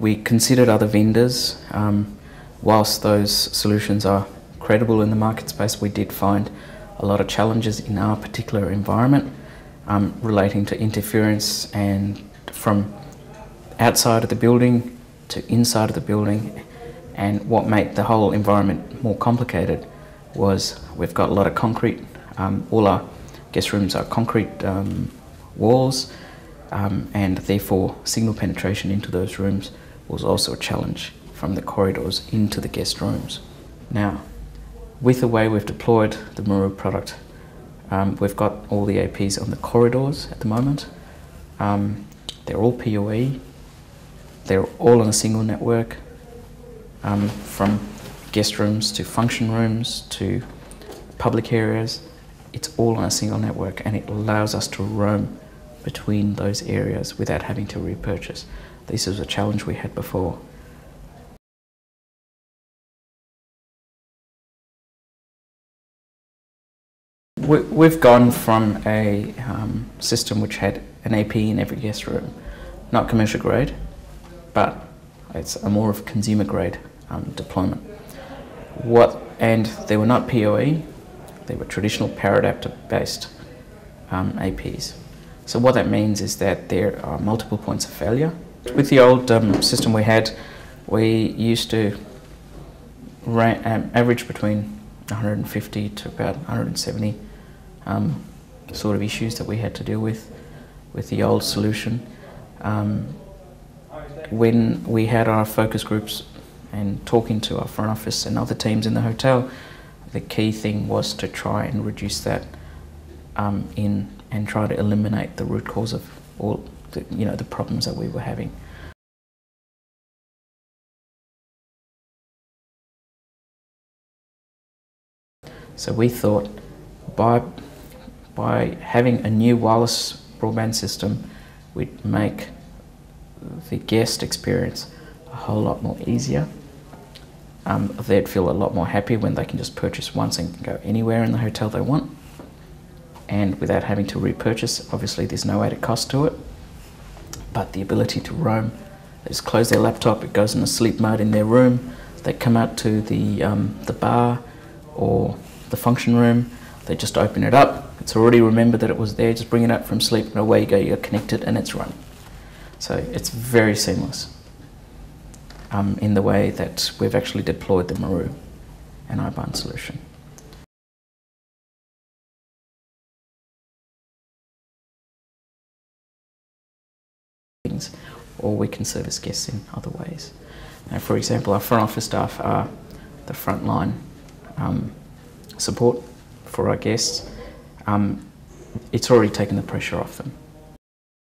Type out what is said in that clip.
we considered other vendors. Um, whilst those solutions are credible in the market space, we did find a lot of challenges in our particular environment um, relating to interference and from outside of the building to inside of the building. And what made the whole environment more complicated was we've got a lot of concrete. Um, all our guest rooms are concrete um, walls, um, and therefore signal penetration into those rooms was also a challenge from the corridors into the guest rooms. Now, with the way we've deployed the Meru product, um, we've got all the APs on the corridors at the moment. Um, they're all PoE. They're all on a single network, um, from guest rooms to function rooms to public areas. It's all on a single network and it allows us to roam between those areas without having to repurchase. This is a challenge we had before. We've gone from a um, system which had an AP in every guest room, not commercial grade, but it's a more of consumer grade um, deployment. What and they were not PoE, they were traditional power adapter based um, APs. So what that means is that there are multiple points of failure. With the old um, system we had, we used to um, average between 150 to about 170 um, sort of issues that we had to deal with with the old solution. Um, when we had our focus groups and talking to our front office and other teams in the hotel, the key thing was to try and reduce that um, in and try to eliminate the root cause of all the, you know the problems that we were having. So we thought by by having a new wireless broadband system, we'd make the guest experience a whole lot more easier. Um, they'd feel a lot more happy when they can just purchase once and go anywhere in the hotel they want. And without having to repurchase, obviously there's no added cost to it. But the ability to roam, they just close their laptop, it goes in a sleep mode in their room, they come out to the, um, the bar or the function room, they just open it up, it's already remembered that it was there, just bring it up from sleep and away you go, you're connected and it's running. So it's very seamless um, in the way that we've actually deployed the Meru and iBAHN solution. Or we can service guests in other ways. Now, for example, our front office staff are the frontline um, support for our guests. Um, it's already taken the pressure off them.